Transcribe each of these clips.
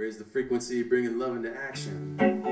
raise the frequency, bringing love into action.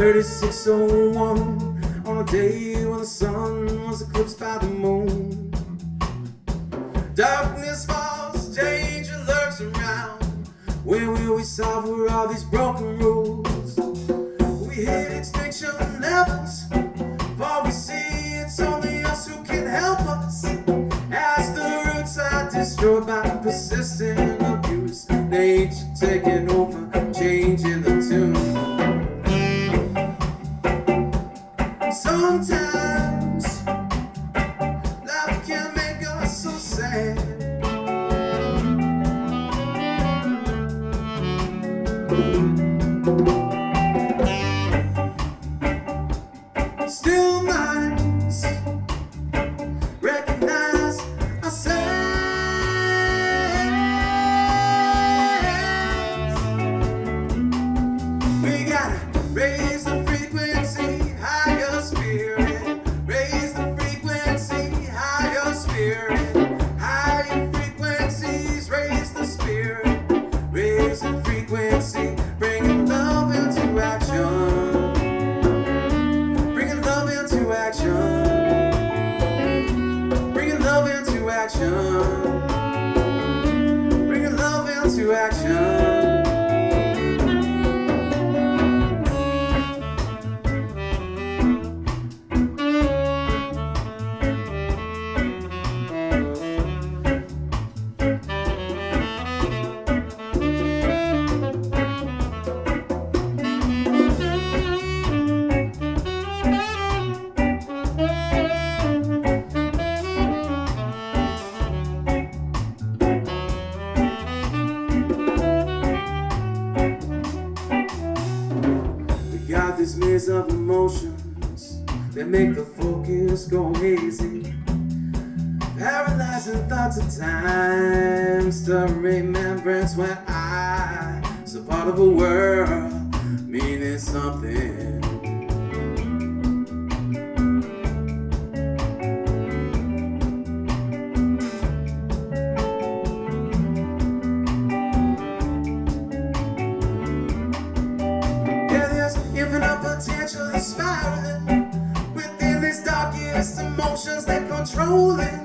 Thirty-six oh one on a day when the sun was eclipsed by the moon. Darkness falls, danger lurks around. Where will we solve for all these broken rules? We hit extinction levels. For we see it's only us who can help us. As the roots are destroyed by persistent abuse, nature taking over, Still that make the focus go hazy. Paralyzing thoughts of time, stirring remembrance when I was a part of a world meaning something. That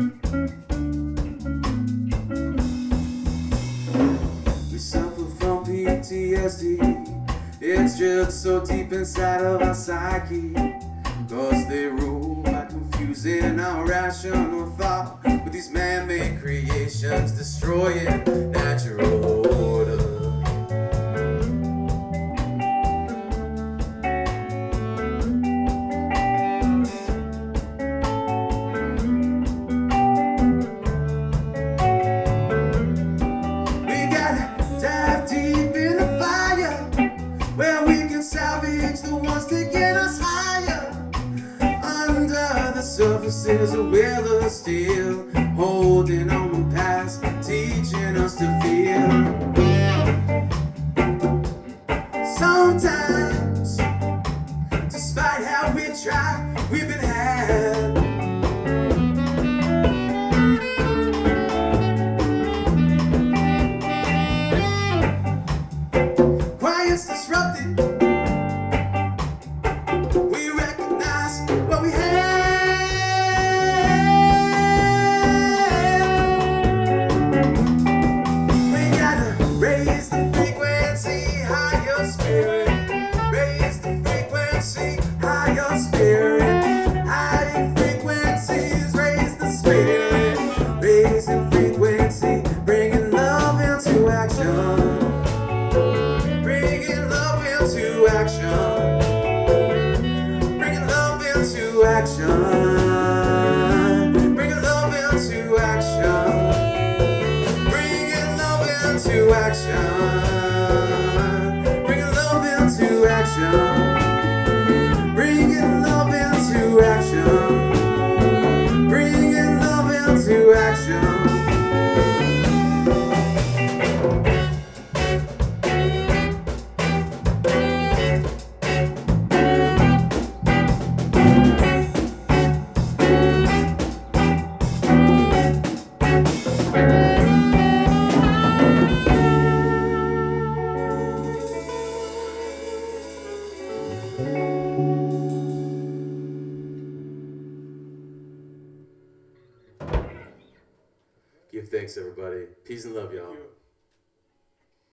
We suffer from PTSD. It's just so deep inside of our psyche. Cause they rule by confusing our rational thought with these man made creations, destroying natural. The surface is a will of steel, holding on the past, teaching us to feel. Sometimes, despite how we try, we've been into thanks, everybody. Peace and love, y'all.